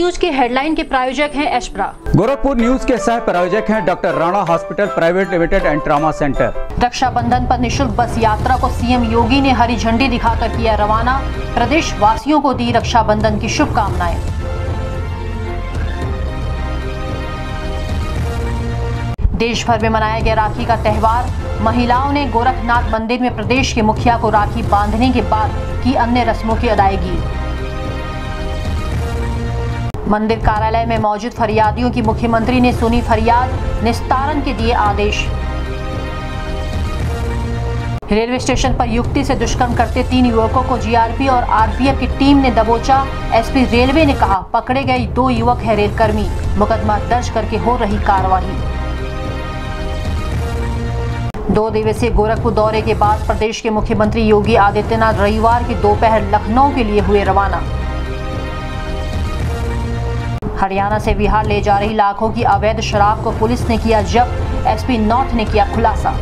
की हेडलाइन के प्रायोजक हैं एशप्रा गोरखपुर न्यूज़ के सह प्रायोजक हैं doctor Rana hospital private limited and trauma centre. Rakshabandhan पर निशुल्क बस यात्रा को सीएम योगी ने हरी झंडी दिखाकर किया रवाना। प्रदेश वासियों को दी रक्षाबंधन की शुभकामनाएँ। देश भर में मनाया गया राखी का त्यौहार। महिलाओं ने गोरखनाथ मंदिर में प्रदेश के मुखिया को राखी बांधने के बाद की अन्य रस्मों की अदायगी। मंदिर कार्यालय में मौजूद फरियादियों की मुख्यमंत्री ने सुनी फरियाद, निस्तारण के दिए आदेश। रेलवे स्टेशन पर युक्ति से दुष्कर्म करते तीन युवकों को जीआरपी और आरपीएफ की टीम ने दबोचा। एसपी रेलवे ने कहा, पकड़े गए दो युवक है रेलकर्मी। मुकदमा दर्ज करके हो रही कार्रवाई। दो दिवसीय गोरखपुर दौरे के बाद प्रदेश के मुख्यमंत्री योगी आदित्यनाथ रविवार की दोपहर लखनऊ के लिए हुए रवाना। हरियाणा से बिहार ले जा रही लाखों की अवैध शराब को पुलिस ने किया जब्त। एसपी नॉर्थ ने किया खुलासा।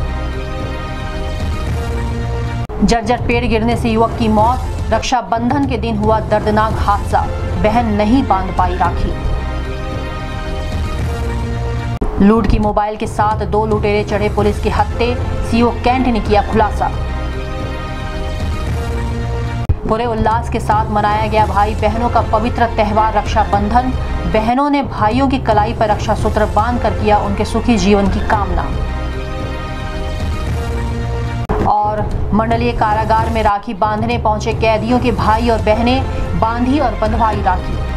जर्जर पेड़ गिरने से युवक की मौत। रक्षाबंधन के दिन हुआ दर्दनाक हादसा। बहन नहीं बाँध पाई राखी। लूट की मोबाइल के साथ दो लुटेरे चढ़े पुलिस के हत्थे सीओ कैंट ने किया खुलासा। पूरे उल्लास के साथ मनाया गया भाई बहनों का पवित्र त्यौहार रक्षाबंधन। बहनों ने भाइयों की कलाई पर रक्षा सूत्र बाँध कर किया उनके सुखी जीवन की कामना। और मंडलीय कारागार में राखी बांधने पहुँचे कैदियों के भाई और बहनें, बांधी और बंधवाई राखी।